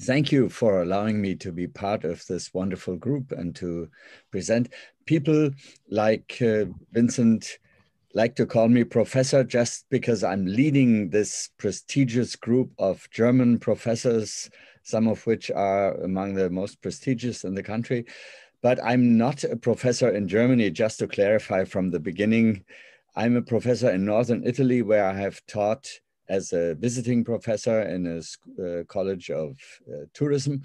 Thank you for allowing me to be part of this wonderful group and to present. People like uh, Vincent like to call me professor just because I'm leading this prestigious group of German professors, some of which are among the most prestigious in the country. But I'm not a professor in Germany, just to clarify from the beginning. I'm a professor in Northern Italy where I have taught as a visiting professor in a uh, college of uh, tourism,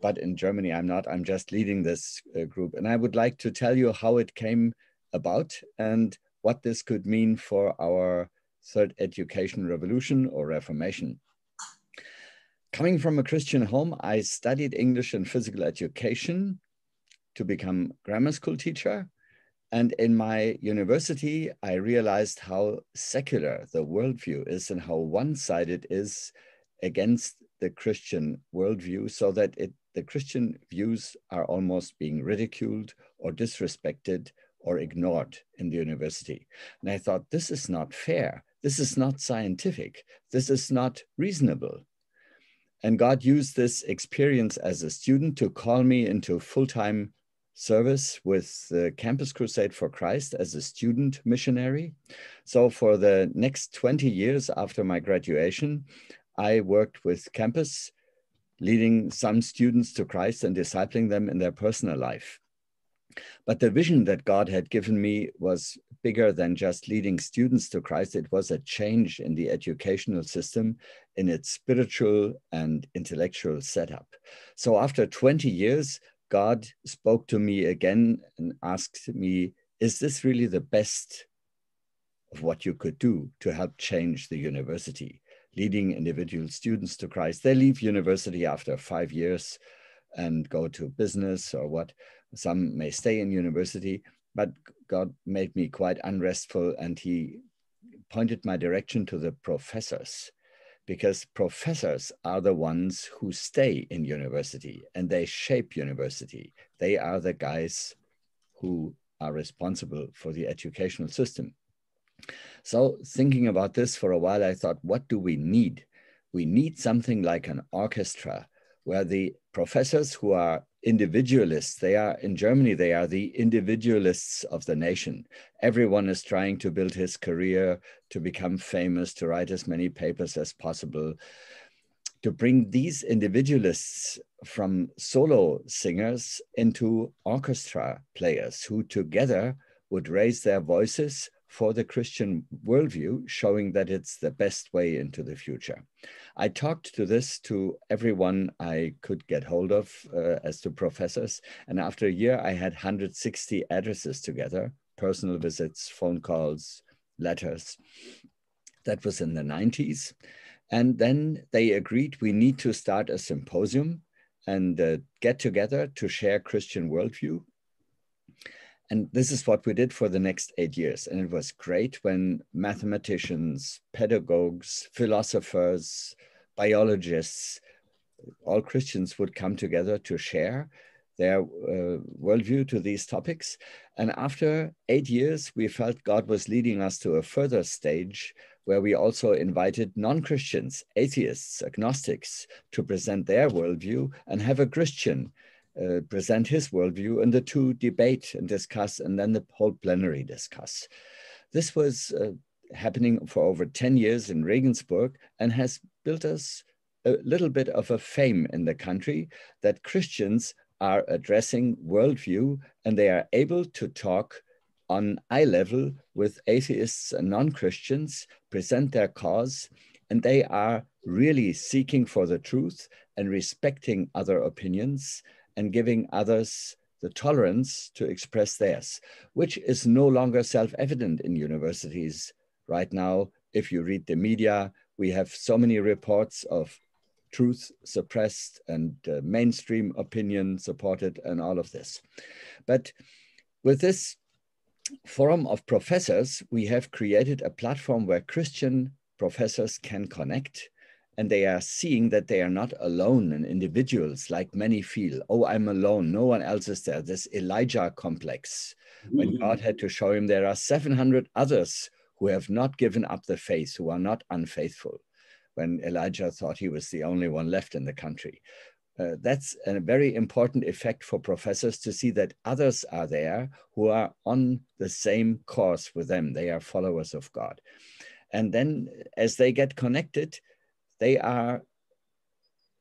but in Germany I'm not. I'm just leading this uh, group. And I would like to tell you how it came about and what this could mean for our third education revolution or reformation. Coming from a Christian home, I studied English and physical education to become grammar school teacher. And in my university, I realized how secular the worldview is and how one sided is against the Christian worldview, so that it, the Christian views are almost being ridiculed or disrespected or ignored in the university. And I thought, this is not fair. This is not scientific. This is not reasonable. And God used this experience as a student to call me into full time service with the Campus Crusade for Christ as a student missionary. So, for the next 20 years after my graduation, I worked with campus, leading some students to Christ and discipling them in their personal life. But the vision that God had given me was bigger than just leading students to Christ. It was a change in the educational system, in its spiritual and intellectual setup. So after 20 years, God spoke to me again and asked me, Is this really the best of what you could do to help change the university? Leading individual students to Christ. They leave university after five years and go to business or what. Some may stay in university, but God made me quite unrestful and He pointed my direction to the professors because professors are the ones who stay in university and they shape university. They are the guys who are responsible for the educational system. So, thinking about this for a while, I thought, what do we need? We need something like an orchestra where the professors who are individualists. They are in Germany, they are the individualists of the nation. Everyone is trying to build his career, to become famous, to write as many papers as possible. To bring these individualists from solo singers into orchestra players who together would raise their voices for the Christian worldview, showing that it's the best way into the future. I talked to this to everyone I could get hold of uh, as to professors. And after a year, I had 160 addresses together personal visits, phone calls, letters. That was in the 90s. And then they agreed we need to start a symposium and uh, get together to share Christian worldview and this is what we did for the next eight years. And it was great when mathematicians, pedagogues, philosophers, biologists, all Christians would come together to share their uh, worldview to these topics. And after eight years, we felt God was leading us to a further stage where we also invited non Christians, atheists, agnostics to present their worldview and have a Christian uh, present his worldview, and the two debate and discuss, and then the whole plenary discuss. This was uh, happening for over 10 years in Regensburg and has built us a little bit of a fame in the country that Christians are addressing worldview and they are able to talk on eye level with atheists and non Christians, present their cause, and they are really seeking for the truth and respecting other opinions and giving others the tolerance to express theirs, which is no longer self evident in universities right now. If you read the media, we have so many reports of truth suppressed and uh, mainstream opinion supported and all of this. But with this forum of professors, we have created a platform where Christian professors can connect and they are seeing that they are not alone and individuals like many feel oh i'm alone no one else is there this elijah complex mm-hmm. when god had to show him there are 700 others who have not given up the faith who are not unfaithful when Elijah thought he was the only one left in the country. Uh, that's a very important effect for professors to see that others are there who are on the same course with them. They are followers of God. And then as they get connected, they are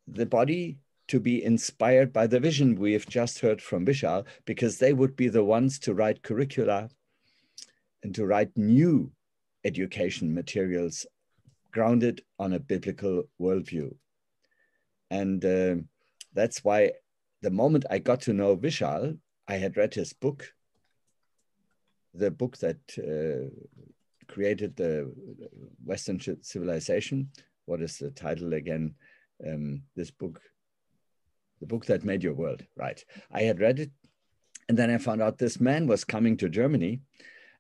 the body to be inspired by the vision we have just heard from Vishal, because they would be the ones to write curricula and to write new education materials grounded on a biblical worldview. And uh, that's why the moment I got to know Vishal, I had read his book, the book that uh, created the Western civilization. What is the title again? Um, this book, the book that made your world, right? I had read it, and then I found out this man was coming to Germany,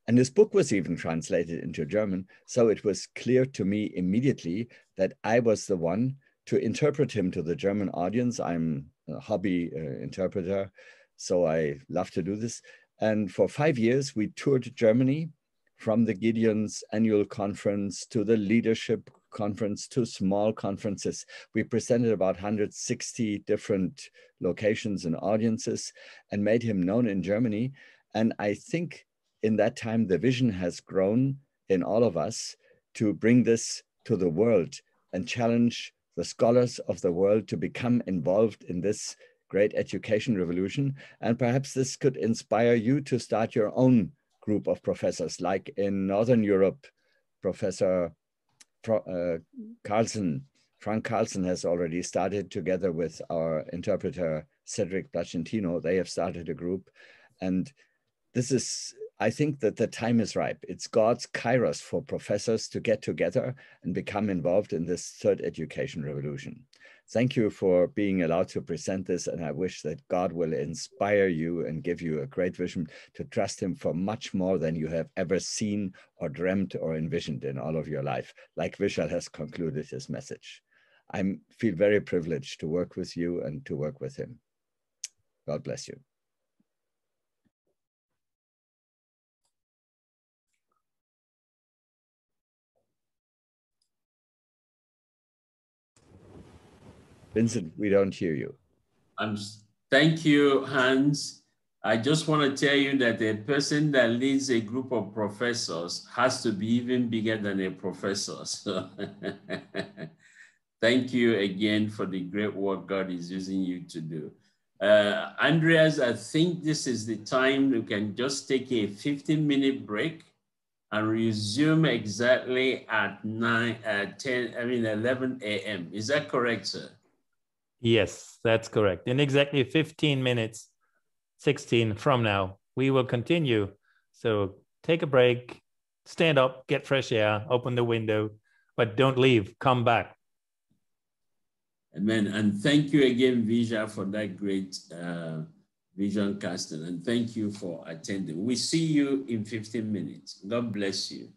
and this book was even translated into German. So it was clear to me immediately that I was the one to interpret him to the German audience. I'm a hobby uh, interpreter, so I love to do this. And for five years, we toured Germany from the Gideon's annual conference to the leadership conference two small conferences. We presented about 160 different locations and audiences and made him known in Germany. And I think in that time, the vision has grown in all of us to bring this to the world and challenge the scholars of the world to become involved in this great education revolution. And perhaps this could inspire you to start your own group of professors, like in Northern Europe, Professor uh, Carlson, Frank Carlson has already started together with our interpreter, Cedric Placentino. They have started a group. And this is, I think that the time is ripe. It's God's kairos for professors to get together and become involved in this third education revolution. Thank you for being allowed to present this. And I wish that God will inspire you and give you a great vision to trust Him for much more than you have ever seen or dreamt or envisioned in all of your life, like Vishal has concluded his message. I feel very privileged to work with you and to work with him. God bless you. Vincent, we don't hear you. Um, thank you, Hans. I just want to tell you that a person that leads a group of professors has to be even bigger than a professor. So thank you again for the great work God is using you to do. Uh, Andreas, I think this is the time we can just take a 15 minute break and resume exactly at 9, uh, 10, I mean 11 a.m. Is that correct, sir? Yes, that's correct. In exactly 15 minutes, 16 from now, we will continue. So take a break, stand up, get fresh air, open the window, but don't leave, come back. Amen. And thank you again, Vija, for that great uh, vision casting. And thank you for attending. We see you in 15 minutes. God bless you.